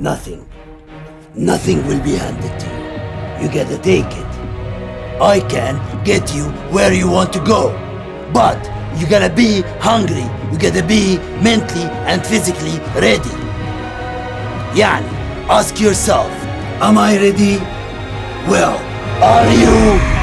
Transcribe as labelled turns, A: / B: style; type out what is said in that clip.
A: Nothing. Nothing will be handed to you. You gotta take it. I can get you where you want to go. But you gotta be hungry. You gotta be mentally and physically ready. Yan, ask yourself, am I ready? Well, are you?